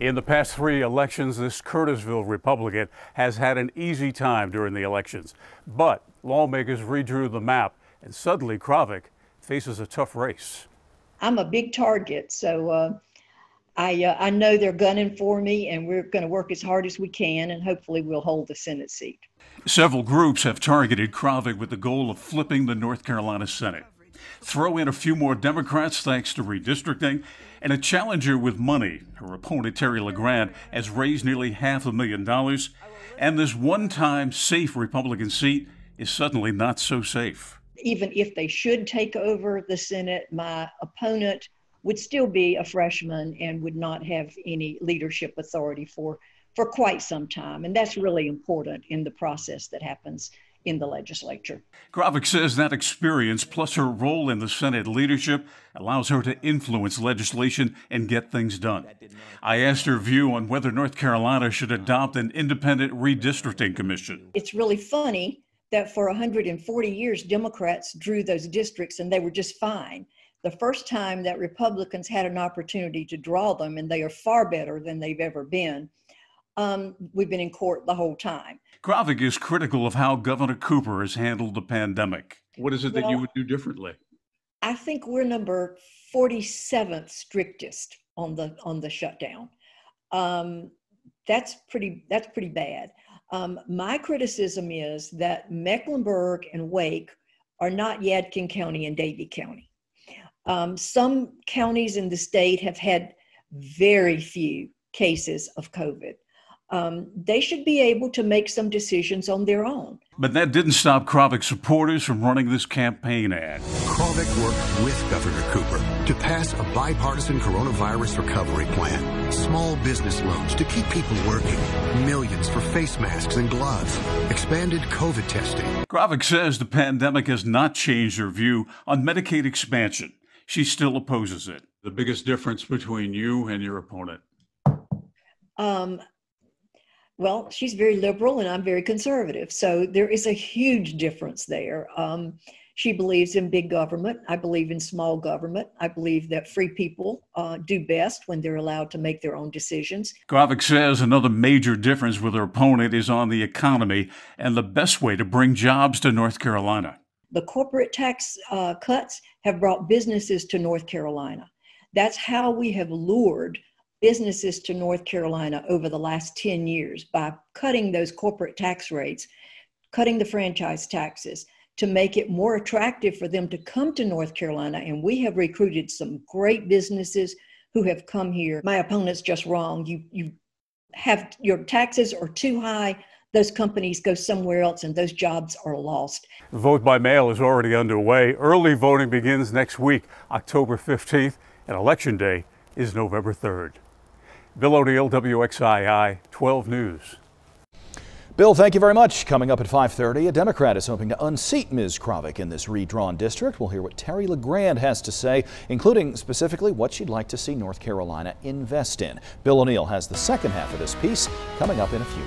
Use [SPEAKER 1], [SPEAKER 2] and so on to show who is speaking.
[SPEAKER 1] In the past three elections, this Kernersville Republican has had an easy time during the elections. But lawmakers redrew the map, and suddenly Krawiec faces a tough race.
[SPEAKER 2] I'm a big target, so uh, I uh, I know they're gunning for me, and we're going to work as hard as we can, and hopefully we'll hold the Senate seat.
[SPEAKER 1] Several groups have targeted Krawiec with the goal of flipping the North Carolina Senate. Throw in a few more Democrats thanks to redistricting, and a challenger with money. Her opponent, Terri LeGrand, has raised nearly half a million dollars, and this one time safe Republican seat is suddenly not so safe.
[SPEAKER 2] Even if they should take over the Senate, my opponent would still be a freshman and would not have any leadership authority for for quite some time and that's really important in the process that happens in the legislature.
[SPEAKER 1] Krawiec says that experience plus her role in the Senate leadership allows her to influence legislation and get things done. I asked her view on whether North Carolina should adopt an independent redistricting commission.
[SPEAKER 2] It's really funny that for 140 years Democrats drew those districts and they were just fine. The first time that Republicans had an opportunity to draw them, and they are far better than they've ever been, um, we've been in court the whole time.
[SPEAKER 1] Krawiec is critical of how Governor Cooper has handled the pandemic. What is it well, that you would do differently?
[SPEAKER 2] I think we're number 47th strictest on the on the shutdown. Um, that's pretty that's pretty bad. Um, my criticism is that Mecklenburg and Wake are not Yadkin County and Davie County. Um, some counties in the state have had very few cases of COVID um, they should be able to make some decisions on their own.
[SPEAKER 1] But that didn't stop Krawiec supporters from running this campaign ad.
[SPEAKER 3] Krawiec worked with Governor Cooper to pass a bipartisan coronavirus recovery plan. Small business loans to keep people working. Millions for face masks and gloves. Expanded COVID testing.
[SPEAKER 1] Krawiec says the pandemic has not changed her view on Medicaid expansion. She still opposes it. The biggest difference between you and your opponent?
[SPEAKER 2] Um, well, she's very liberal and I'm very conservative. So there is a huge difference there. Um, she believes in big government. I believe in small government. I believe that free people uh, do best when they're allowed to make their own decisions.
[SPEAKER 1] Krawiec says another major difference with her opponent is on the economy and the best way to bring jobs to North Carolina.
[SPEAKER 2] The corporate tax uh, cuts have brought businesses to North Carolina. That's how we have lured businesses to North Carolina over the last 10 years by cutting those corporate tax rates, cutting the franchise taxes to make it more attractive for them to come to North Carolina. And we have recruited some great businesses who have come here. My opponent's just wrong. You, you have your taxes are too high. Those companies go somewhere else and those jobs are lost.
[SPEAKER 1] Vote by mail is already underway. Early voting begins next week, October 15th, and Election Day is November 3rd. Bill O'Neill, WXII 12 News.
[SPEAKER 4] Bill, thank you very much. Coming up at 5:30, a Democrat is hoping to unseat Ms. Krawiec in this redrawn district. We'll hear what Terri LeGrand has to say, including specifically what she'd like to see North Carolina invest in. Bill O'Neill has the second half of this piece coming up in a few.